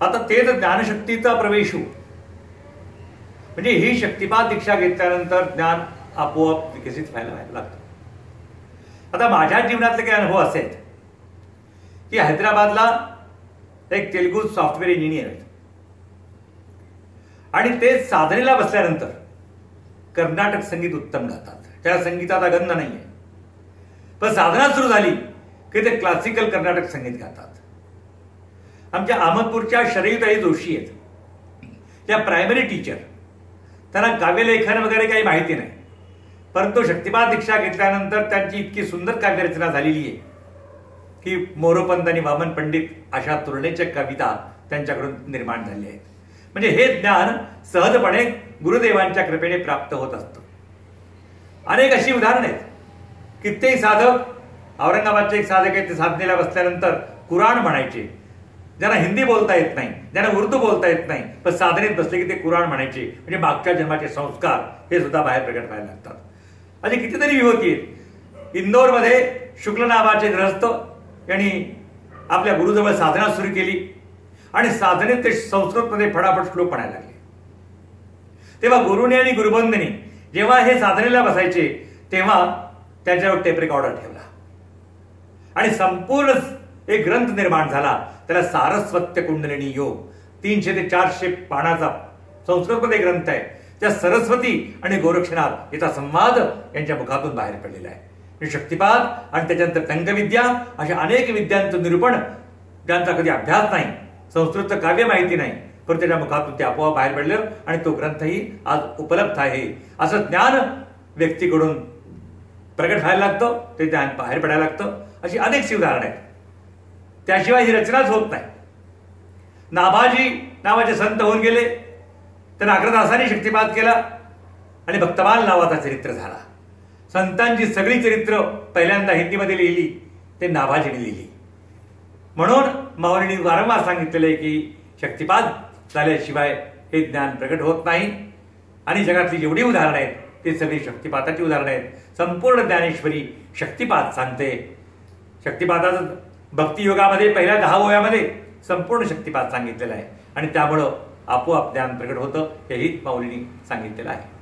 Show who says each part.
Speaker 1: आता तेच ज्ञानशक्तीचा प्रवेश हो म्हणजे ही शक्तिपात दीक्षा घेतल्यानंतर ज्ञान आपोआप विकसित व्हायला लागतं. आता माझ्या जीवनातले काही अनुभव असे आहेत की हैदराबादला एक तेलगू सॉफ्टवेअर इंजिनियर आहेत. आणि ते साधनेला बसल्यानंतर कर्नाटक संगीत उत्तम गातात. त्याला संगीताचा गंध नाही आहे पण साधना सुरू झाली की ते क्लासिकल कर्नाटक संगीत गातात. आमच्या अहमदपूरच्या शरयुताई जोशी आहेत. त्या प्रायमरी टीचर त्यांना काव्यलेखन वगैरे काही माहिती नाही. परंतु शक्तिपात दीक्षा घेतल्यानंतर त्यांची इतकी सुंदर काव्यरचना झालेली आहे की मोरोपंत आणि वामन पंडित अशा तुलनेच्या कविता त्यांच्याकडून निर्माण झाल्या आहेत. म्हणजे हे ज्ञान सहजपणे गुरुदेवांच्या कृपेने प्राप्त होत असतं. अनेक अशी उदाहरणं आहेत. कित्येक साधक औरंगाबादचे एक साधक आहेत ते साधनेला बसल्यानंतर कुराण म्हणायचे. ज्यांना हिंदी बोलता येत नाही ज्यांना उर्दू बोलता येत नाही पण साधनेत बसले की ते कुराण म्हणायचे म्हणजे मागच्या जन्माचे संस्कार हे सुद्धा बाहेर प्रकट व्हायला लागतात. असे कितीतरी विभूती आहेत. इंदोरमध्ये शुक्ल नावाचे ग्रहस्थ यांनी आपल्या गुरुजवळ साधना सुरू केली आणि साधनेत ते संस्कृतमध्ये फटाफट श्लोक म्हणायला लागले. तेव्हा गुरुने आणि गुरुबंधनी जेव्हा हे साधनेला बसायचे तेव्हा त्यांच्यावर टेप रेकॉर्डर ठेवला. आणि संपूर्ण एक ग्रंथ निर्माण झाला. त्याला सारस्वत्य कुंडलिनी योग. तीनशे ते चारशे पानाचा संस्कृतमध्ये ग्रंथ आहे. त्या सरस्वती आणि गोरक्षनाथ याचा संवाद यांच्या मुखातून बाहेर पडलेला आहे. शक्तिपाद आणि त्याच्यानंतर तंगविद्या अशा अनेक विद्यांचं निरूपण ज्यांचा कधी अभ्यास नाही संस्कृतचं काव्य माहिती नाही पण त्याच्या मुखातून ते आपोआप बाहेर पडलं आणि तो ग्रंथही आज उपलब्ध आहे. असं ज्ञान व्यक्तीकडून प्रगट व्हायला लागतं ते ज्ञान बाहेर पडायला लागतं अशी अनेक उदाहरणं आहेत. त्याशिवाय ही रचनाच होत नाही. नाभाजी नावाचे संत होऊन गेले. तर अग्रदासाने शक्तिपात केला आणि भक्तमाल नावाचा चरित्र झाला. संतांची सगळी चरित्र पहिल्यांदा हिंदीमध्ये लिहिली ते नाभाजीने लिहिली. म्हणून माऊलींनी वारंवार सांगितलेलं आहे की शक्तिपात झाल्याशिवाय हे ज्ञान प्रकट होत नाही. आणि जगातली जेवढी उदाहरणं आहेत ते सगळी शक्तिपाताची उदाहरणं आहेत. संपूर्ण ज्ञानेश्वरी शक्तिपात सांगते. शक्तिपाताचं भक्तियोगामध्ये पहिल्या दहा ओव्यामध्ये संपूर्ण शक्तिपात सांगितलेला आहे. आणि त्यामुळं आपोआप ज्ञान प्रकट होतं हेही माऊलींनी सांगितलेलं आहे.